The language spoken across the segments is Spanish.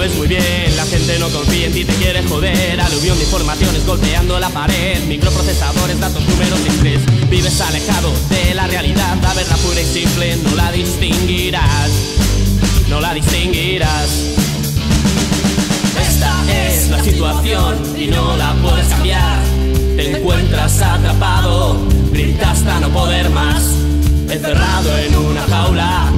sabes muy bien, la gente no confía en ti, te quiere joder. Aluvión de informaciones golpeando la pared, microprocesadores, datos, números y estrés. Vives alejado de la realidad, la verdad pura y simple, no la distinguirás. No la distinguirás. Esta es la situación y no la puedes cambiar. Te encuentras atrapado, gritas hasta no poder más, encerrado en una jaula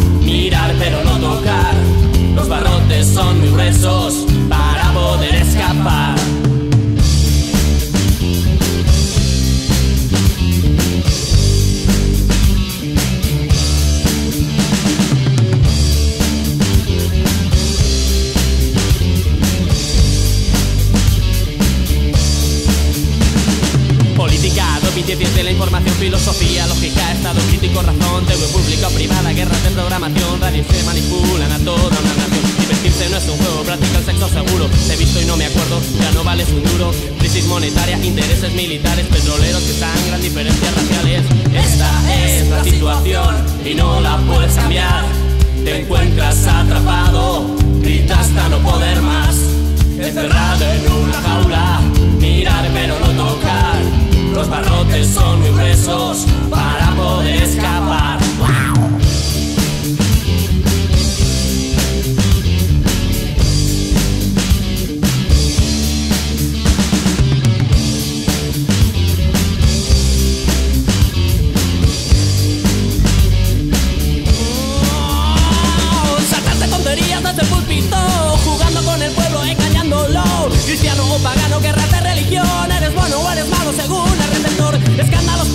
Política, ciencias de la información, filosofía, lógica, estado crítico, razón, TV pública o privada, guerras de programación, radio se manipulan a toda una nación. Divertirse no es un juego, practica el sexo seguro. Te he visto y no me acuerdo, ya no vales un duro. Crisis monetaria, intereses militares, petroleros que sangran, diferencias raciales. Esta es la situación y no la puedes cambiar. Te encuentras atrapado, gritas hasta no poder más. Encerrado en una Los barrotes son muy gruesos para poder escapar.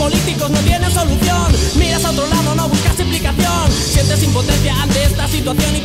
políticos no tienen solución. Miras a otro lado, no buscas explicación. Sientes impotencia ante esta situación y